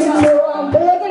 I'm begging.